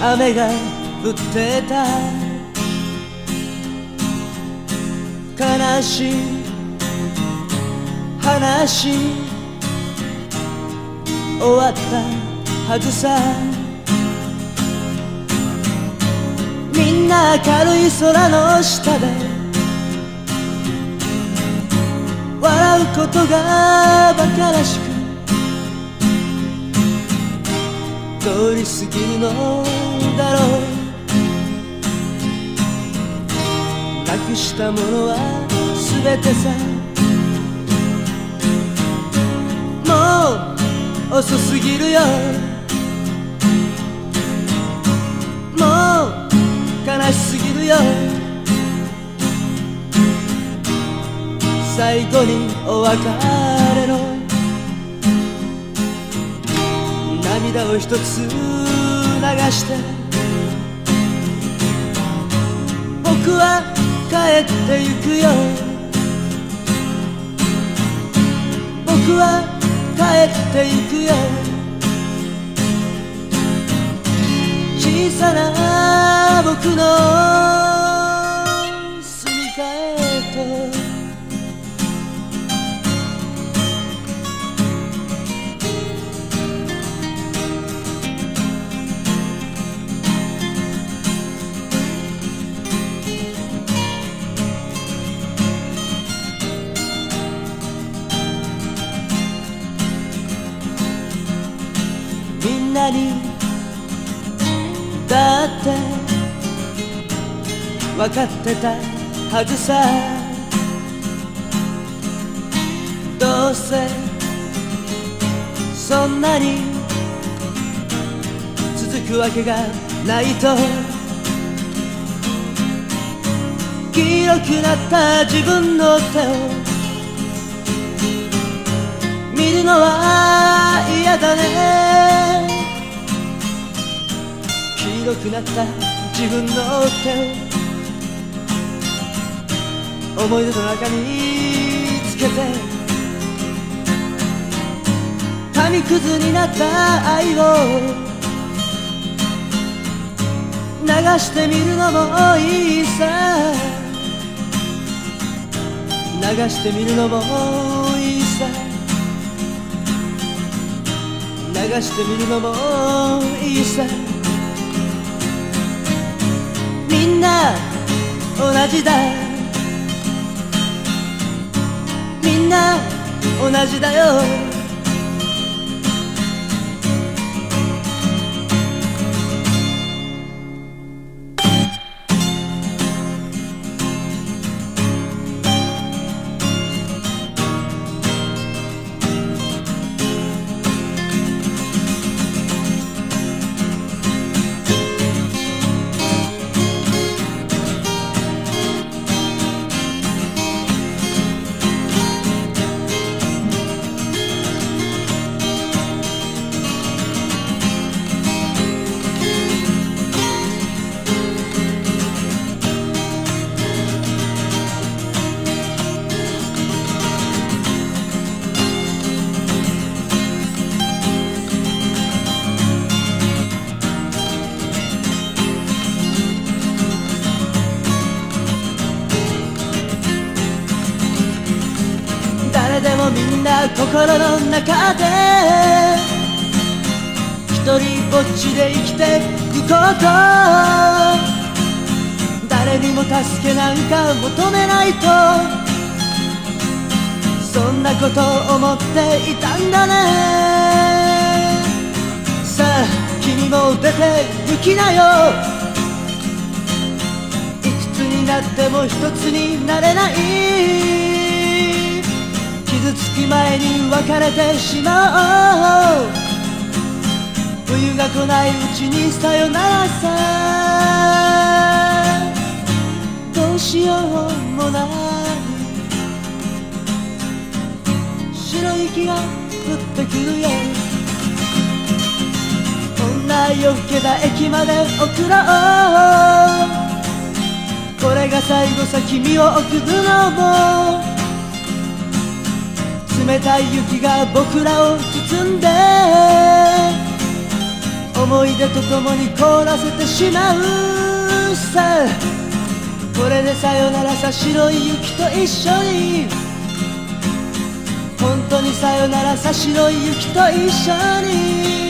雨が降ってた悲しい話終わったはずさ。みんな明るい空の下で。笑うことが馬鹿らしく通り過ぎるのだろう。なくしたものは全てさ。もう遅すぎるよ。もう悲しすぎるよ。最後にお別れの涙を一つ流して。僕は帰ってゆくよ。僕は帰ってゆくよ。小さな僕のなにだって分かってたはずさ。どうせそんなに続くわけがないと。黄色くなった自分の手を見るのは嫌だね。黄色くなった自分の手思い出の中につけて紙くずになった愛を流してみるのもいいさ流してみるのもいいさ流してみるのもいいさみんな同じだ。みんな同じだよ。んな心の中で一人ぼっちで生きてくこと誰にも助けなんか求めないとそんなことを思っていたんだね。さあ君も出て行きなよ。いくつになっても一つになれない。傷つく前に別れてしまおう冬が来ないうちにさよならさどうしようもない白い息が降ってくるよこんな夜更けた駅まで送ろうこれが最後さ君を送るのも冷たい雪が僕らを包んで思い出とともに凍らせてしまうさ。これでさよならさ白い雪と一緒に本当にさよならさ白い雪と一緒に。